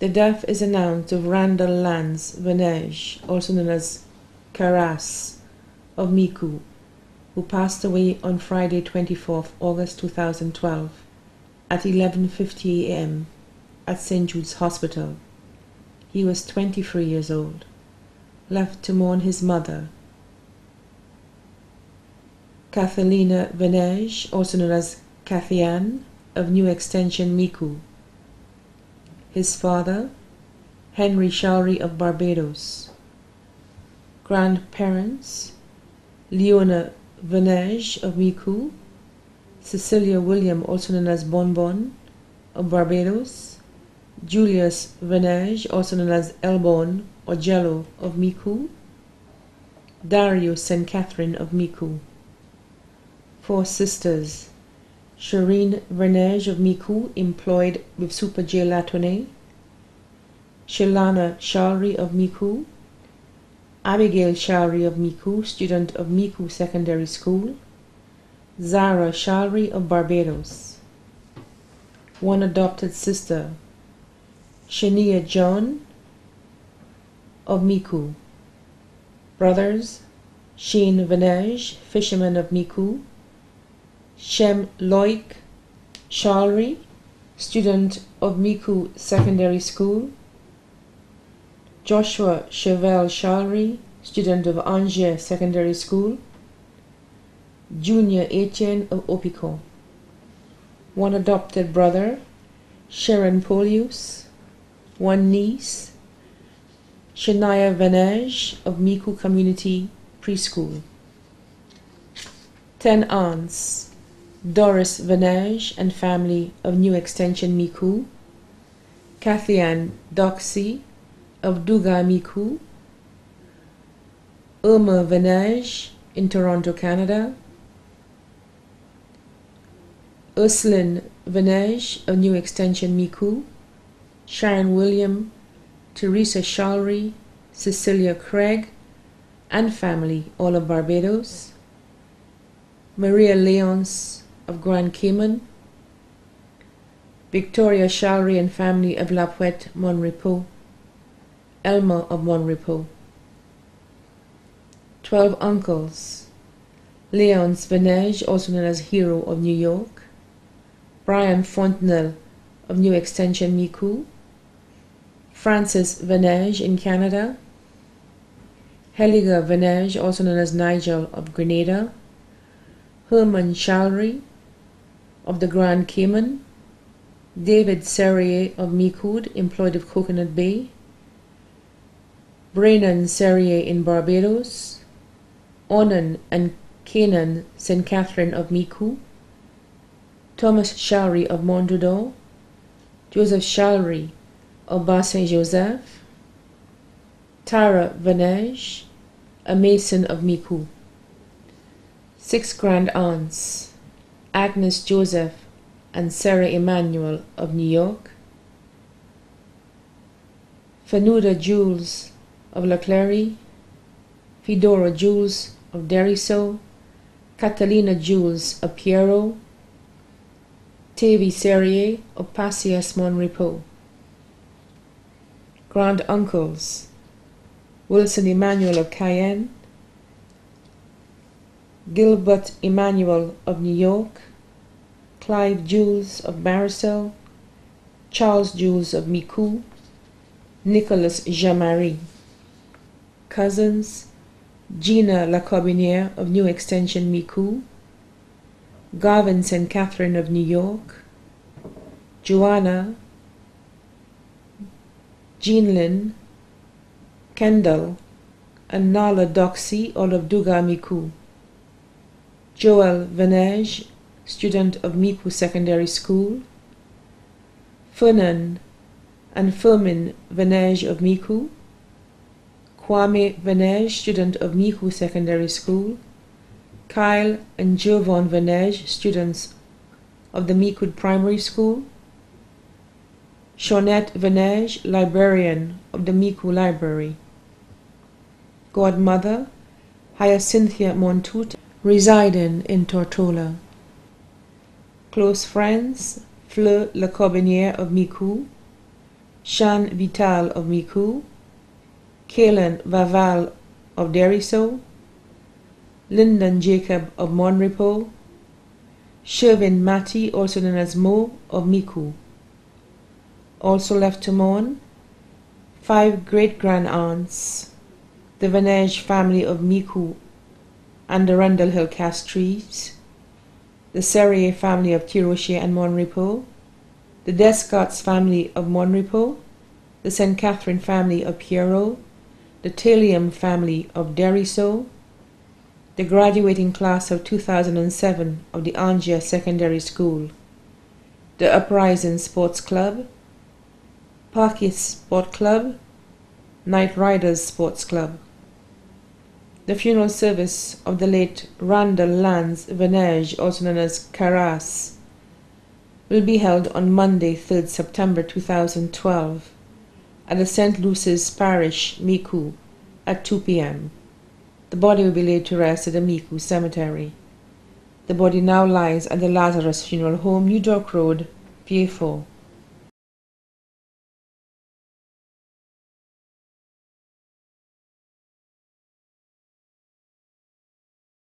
The death is announced of Randall Lance Vernege, also known as Karas, of Micoud, who passed away on Friday, 24th August 2012 at 11:50 a.m. at St. Jude's Hospital. He was 23 years old, left to mourn his mother, Kathalina Vernege, also known as Kathian, of New Extension Micoud. His father, Henry Shawry of Barbados. Grandparents, Leona Vernege of Micoud, Cecilia William, also known as Bonbon, of Barbados, Julius Vernege, also known as Elbon or Jello of Micoud, Dario St. Catherine of Micoud. Four sisters, Shireen Vernege of Micoud, employed with Super J. Latournay, Shalana Shawry of Micoud, Abigail Shawry of Micoud, student of Micoud Secondary School, Zara Shawry of Barbados. One adopted sister, Shania John of Micoud. Brothers, Sheen Vernege, fisherman of Micoud, Shem Loic Shawry, student of Micoud Secondary School, Joshua Chevelle Shawry, student of Anse Ger Secondary School, Junior Etienne of Opicon. One adopted brother, Sharon Polius, one niece, Shania Vernege of Micoud Community Preschool. Ten aunts, Doris Vernege and family of New Extension Micoud, Kathian Doxy of Duga Micoud, Irma Vernege in Toronto, Canada, Ursuline Vernege of New Extension Micoud, Sharon William, Teresa Shawry, Cecilia Craig, and family, all of Barbados, Maria Leons of Grand Cayman, Victoria Shawry and family of La Puette, Mon Repos, Elma of Monrepos, Twelve uncles, Leon Vernege, also known as Hero of New York, Brian Fontenelle of New Extension Micoud, Francis Vernege in Canada, Heliga Vernege, also known as Nigel of Grenada, Herman Shawry of the Grand Cayman, David Serrier of Micoud, employed of Coconut Bay, Brennan Serrier in Barbados, Onan and Canaan St. Catherine of Micoud, Thomas Shawry of Montreal, Joseph Shawry of Bas Saint Joseph, Tara Vernege, a mason of Micoud. Six grand aunts, Agnes Joseph and Sarah Emanuel of New York, Fanuda Jules of La Clary, Fedora Jules of Deriso, Catalina Jules of Piero, Tavi Serrier of Passias Mon Repos. Grand uncles. Wilson Emmanuel of Cayenne, Gilbert Emmanuel of New York, Clive Jules of Marisol, Charles Jules of Micoud, Nicholas Jamari. Cousins Gina Lacorbiniere of New Extension Micoud, Garvin St. Catherine of New York, Joanna, Jean Lynn, Kendall, and Nala Doxy, all of Duga Micoud. Joel Vernege, student of Micoud Secondary School. Fernan and Firmin Vernege of Micoud. Kwame Vernege, student of Micoud Secondary School. Kyle and Jovan Vernege, students of the Micoud Primary School. Shawnette Vernege, librarian of the Micoud Library. Godmother, Hyacinthia Montut, residing in Tortola. Close friends, Fleur Lacorbiniere of Micoud, Shan Vital of Micoud, Kaelan Vaval of Deriso, Lyndon Jacob of Monrepo, Shervin Matty, also known as Mo of Micoud. Also left to mourn, five great-grand aunts, the Vernege family of Micoud and the Rundle Hill Castries, the Serrier family of Tiroche and Monrepo, the Descots family of Monrepo, the St. Catherine family of Pierrot, the Talium family of Deriso, the graduating class of 2007 of the Anse Ger Secondary School, the Uprising Sports Club, Parkis Sport Club, Night Riders Sports Club. The funeral service of the late Randall Lance Vernege, also known as Caras, will be held on Monday, 3rd September 2012 at the St. Lucy's Parish, Micoud, at 2 p.m. The body will be laid to rest at the Micoud Cemetery. The body now lies at the Lazarus Funeral Home, New Dock Road, PA4.